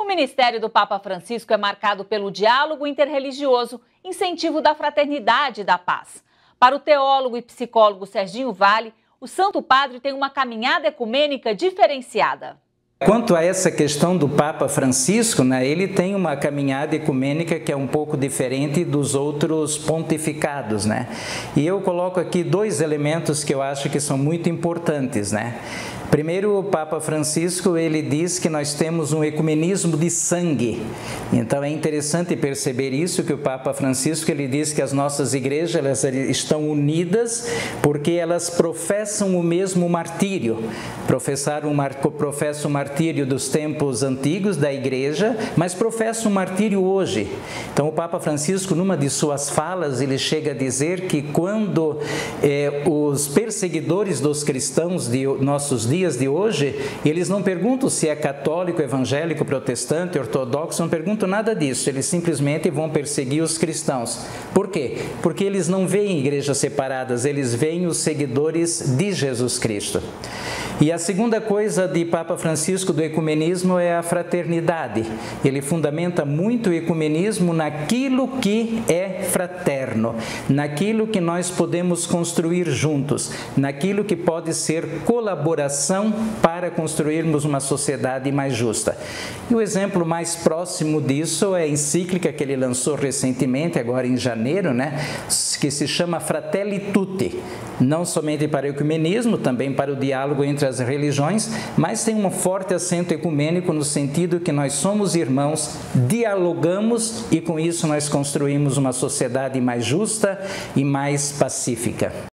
O ministério do Papa Francisco é marcado pelo diálogo interreligioso, incentivo da fraternidade e da paz. Para o teólogo e psicólogo Serginho Vale, o Santo Padre tem uma caminhada ecumênica diferenciada. Quanto a essa questão do Papa Francisco, né, ele tem uma caminhada ecumênica que é um pouco diferente dos outros pontificados, né? E eu coloco aqui dois elementos que eu acho que são muito importantes, né? Primeiro, o Papa Francisco ele diz que nós temos um ecumenismo de sangue. Então é interessante perceber isso que o Papa Francisco ele diz que as nossas igrejas elas estão unidas porque elas professam o mesmo martírio. Professaram professam o martírio dos tempos antigos da igreja, mas professam o martírio hoje. Então o Papa Francisco, numa de suas falas, ele chega a dizer que quando eh, os perseguidores dos cristãos de nossos dias dias de hoje, eles não perguntam se é católico, evangélico, protestante, ortodoxo, não perguntam nada disso. Eles simplesmente vão perseguir os cristãos. Por quê? Porque eles não veem igrejas separadas, eles veem os seguidores de Jesus Cristo. E a segunda coisa de Papa Francisco do ecumenismo é a fraternidade. Ele fundamenta muito o ecumenismo naquilo que é fraterno, naquilo que nós podemos construir juntos, naquilo que pode ser colaboração para construirmos uma sociedade mais justa. E o exemplo mais próximo disso é a encíclica que ele lançou recentemente, agora em janeiro, né, que se chama Fratelli Tutti, não somente para o ecumenismo, também para o diálogo entre as religiões, mas tem um forte acento ecumênico no sentido que nós somos irmãos, dialogamos e com isso nós construímos uma sociedade mais justa e mais pacífica.